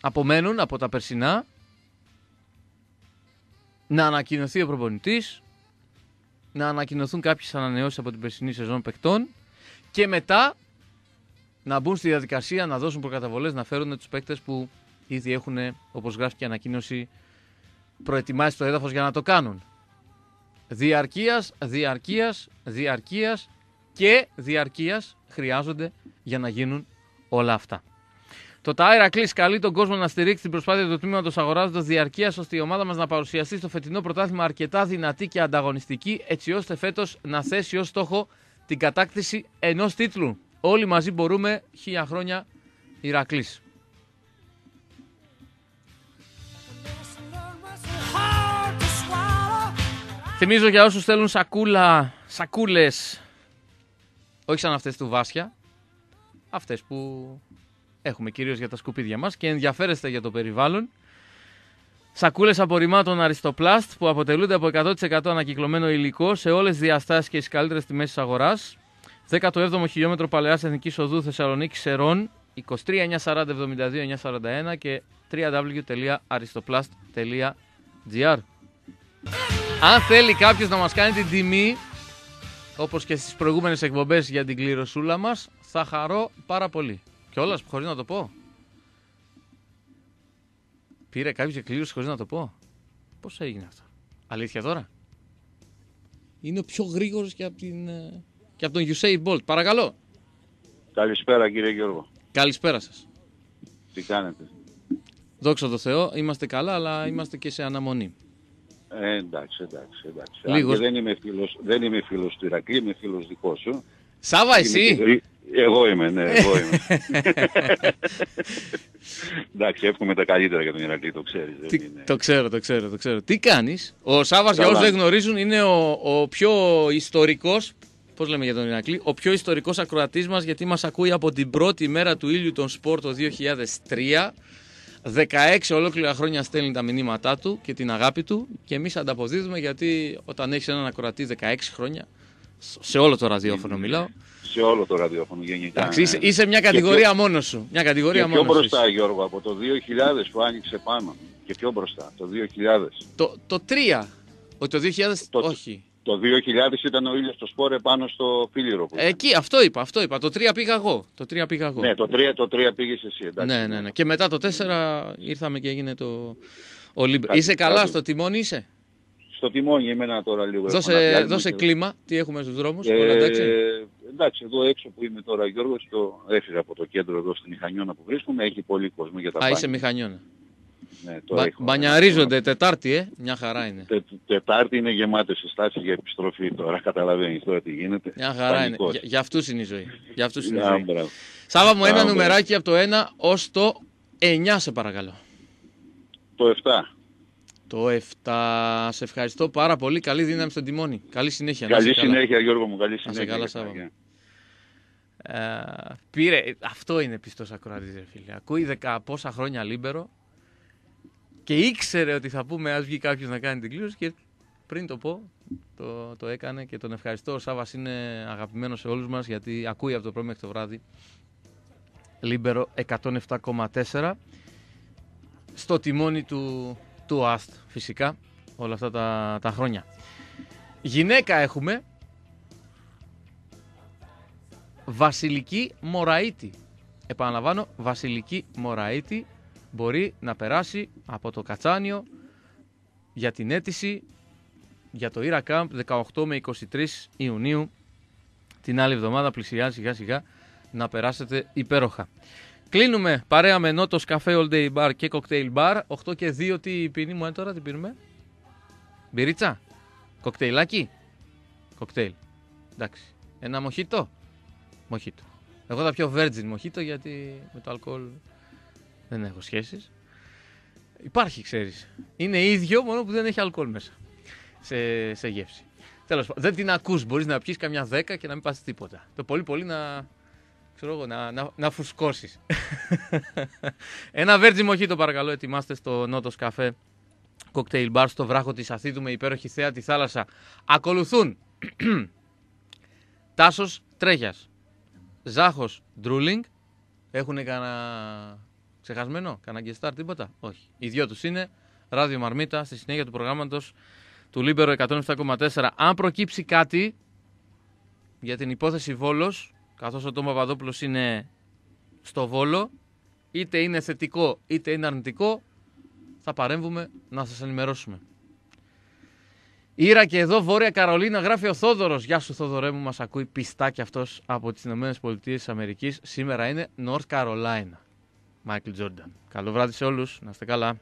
απομένουν από τα περσινά να ανακοινωθεί ο προπονητής να ανακοινωθούν κάποιες ανανεώσεις από την περσινή σεζόν παιχτών και μετά να μπουν στη διαδικασία να δώσουν προκαταβολές, να φέρουν τους παίκτες που ήδη έχουν, όπως γράφει και ανακοίνωση, προετοιμάσει το έδαφος για να το κάνουν. Διαρκείας, διαρκείας, διαρκείας και διαρκείας χρειάζονται για να γίνουν όλα αυτά. Το Τάιρα Κλή καλεί τον κόσμο να στηρίξει την προσπάθεια του τμήματος αγοράζοντας διαρκείας ώστε η ομάδα μας να παρουσιαστεί στο φετινό πρωτάθλημα αρκετά δυνατή και ανταγωνιστική, έτσι ώστε φέτος να θέσει ως στόχο την κατάκτηση ενός τίτλου. Όλοι μαζί μπορούμε χίλια χρόνια Ηρακλής. Θυμίζω για όσους θέλουν σακούλα, σακούλες, όχι σαν αυτές του Βάσια, αυτές που έχουμε κυρίως για τα σκουπίδια μας και ενδιαφέρεστε για το περιβάλλον. Σακούλες απορριμμάτων Αριστοπλάστ που αποτελούνται από 100% ανακυκλωμένο υλικό σε όλες τις διαστάσεις και τις καλύτερες τιμές της αγοράς. 17ο χιλιόμετρο Παλαιάς Εθνικής Οδού Θεσσαλονίκη Σερών 23 940 72 941 και www.aristoplast.gr Αν θέλει κάποιος να μας κάνει την τιμή όπως και στις προηγούμενες εκπομπές για την κληροσούλα μας θα χαρώ πάρα πολύ. Και όλα χωρίς να το πω. Πήρε κάποιος και κλήρωση χωρίς να το πω. Πώς έγινε αυτό; Αλήθεια τώρα; Είναι ο πιο γρήγορος και από την ε, και από τον Usain Bolt. Παρακαλώ. Καλησπέρα κύριε Γιώργο. Καλησπέρα σας. Τι κάνετε; Δόξα τω Θεώ, είμαστε καλά, αλλά είμαστε και σε αναμονή. Ε, εντάξει, εντάξει, εντάξει. Λίγος... δεν, είμαι φίλος, δεν είμαι φίλος του Ηρακλή, είμαι φίλος δικός σου. Σάβα, εσύ; Εγώ είμαι, ναι, εγώ είμαι. Εντάξει, εύχομαι τα καλύτερα για τον Ηρακλή, το ξέρεις. Τι, είναι... Το ξέρω, το ξέρω, το ξέρω. Τι κάνεις; Ο Σάβας, για όσους δεν γνωρίζουν, είναι ο, ο πιο ιστορικός Πώς λέμε για τον Ηρακλή, ο πιο ιστορικός ακροατής μας, γιατί μας ακούει από την πρώτη μέρα του ήλιου των σπορ το 2003. 16 ολόκληρα χρόνια στέλνει τα μηνύματά του και την αγάπη του και εμείς ανταποδίδουμε γιατί όταν έχεις έναν ακροατή 16 χρόνια, σε όλο το ραδιόφωνο μιλάω. Σε όλο το ραδιόφωνο γενικά. Εντάξει, είσαι, είσαι μια κατηγορία πιο... μόνος σου. Μια κατηγορία και πιο μπροστά, Γιώργο, από το 2000 που άνοιξε πάνω. Και πιο μπροστά, το 2000. Το, το 3. Όχι, το 2000. Το... Όχι. Το 2000 ήταν ο ήλιος στο σπόρε πάνω στο φίλιρο. Που Εκεί, αυτό είπα, αυτό είπα. Το 3 πήγα εγώ. Το 3 πήγα εγώ. Ναι, το 3, το 3 πήγες εσύ, εντάξει. Ναι, ναι, ναι. Και μετά το 4 ήρθαμε και έγινε το... Ο Είσαι καλά στο τιμόνι είσαι; Στο τιμόνι εμένα τώρα λίγο. Δώσε, δώσε και... κλίμα, τι έχουμε στους δρόμους, ε, εντάξει. εντάξει, εδώ έξω που είμαι τώρα Γιώργος, το έφυγα από το κέντρο εδώ στη Μηχανιώνα που βρίσκομαι, έχει πολύ κόσμο για τα Α, είσαι Μηχανιώνα. Ναι, το Μπα, έχω. Μπανιαρίζονται Τετάρτη, ε. Μια χαρά είναι. Τε, τετάρτη είναι γεμάτες συστάσεις για επιστροφή τώρα. Καταλαβαίνεις τώρα τι γίνεται. Μια χαρά Πανικός. είναι. Για, για αυτούς είναι η ζωή. Για αυτούς είναι η ζωή. Σάβα μου ένα νουμεράκι από το 1 ως το 9 σε παρακαλώ. Το 7. Το 7. Σε ευχαριστώ πάρα πολύ. Καλή δύναμη στον τιμόνι. Καλή συνέχεια. Καλή συνέχεια Γιώργο μου. Καλή συνέχεια. Να σε καλά Σάβα. Ε, πήρε, αυτό είναι πιστός ακροατής φίλε. Ακούει δεκα πόσα χρόνια λίμπερο και ήξερε ότι θα πούμε ας βγει κάποιος να κάνει την κλήρωση και πριν το πω το, το έκανε και τον ευχαριστώ. Ο Σάββας είναι αγαπημένος σε όλους μας γιατί ακούει από το πρωί μέχρι το βράδυ Λίμπερο 107,4 στο τιμόνι του, του ΑΣΤ φυσικά όλα αυτά τα, τα χρόνια. Γυναίκα έχουμε Βασιλική Μωραήτη. Επαναλαμβάνω, Βασιλική Μωραήτη μπορεί να περάσει από το Κατσάνιο για την αίτηση για το Ira Camp 18 με 23 Ιουνίου. Την άλλη εβδομάδα πλησιάζει σιγά σιγά να περάσετε υπέροχα. Κλείνουμε παρέα με Νότος Café All Day Bar και Cocktail Bar. 8 και 2 τι πίνει μου τώρα, τι πίνουμε; Μπυρίτσα, κοκτέιλάκι, κοκτέιλ. Εντάξει. Ένα μοχίτο, μοχίτο. Εγώ θα πιω virgin μοχίτο γιατί με το αλκοόλ δεν έχω σχέσεις. Υπάρχει, ξέρεις. Είναι ίδιο, μόνο που δεν έχει αλκοόλ μέσα. Σε, σε γεύση. Τέλος πάντων, δεν την ακούς. Μπορείς να πιεις καμιά δέκα και να μην πας τίποτα. Το πολύ πολύ να, ξέρω εγώ, να, να, να φουσκώσεις. Ένα βέρτζι μοχίτο παρακαλώ, ετοιμάστε στο Νότος Καφέ Κοκτέιλ Μπαρ στο βράχο της Αθήδου με υπέροχη θέα τη θάλασσα. Ακολουθούν Τάσος Τρέχιας, Ζάχος Ντρούλινγκ, έχουν κανένα ξεχασμένο, κανένα guest star, τίποτα; Όχι. Οι δυο τους είναι Ράδιο Μαρμίτα στη συνέχεια του προγράμματος του Λίμπερο 107,4. Αν προκύψει κάτι για την υπόθεση Βόλος, καθώς ο Τομ Παπαδόπουλος είναι στο Βόλο, είτε είναι θετικό είτε είναι αρνητικό, θα παρέμβουμε να σας ενημερώσουμε. Ήρα και εδώ Βόρεια Καρολίνα γράφει ο Θόδωρος. Γεια σου Θόδωρέ μου, μας ακούει πιστά και αυτός από τις Ηνωμένες Πολιτείες Αμερικής. Σήμερα είναι North Carolina. Μάικλ Τζόρνταν. Καλό βράδυ σε όλους, να είστε καλά.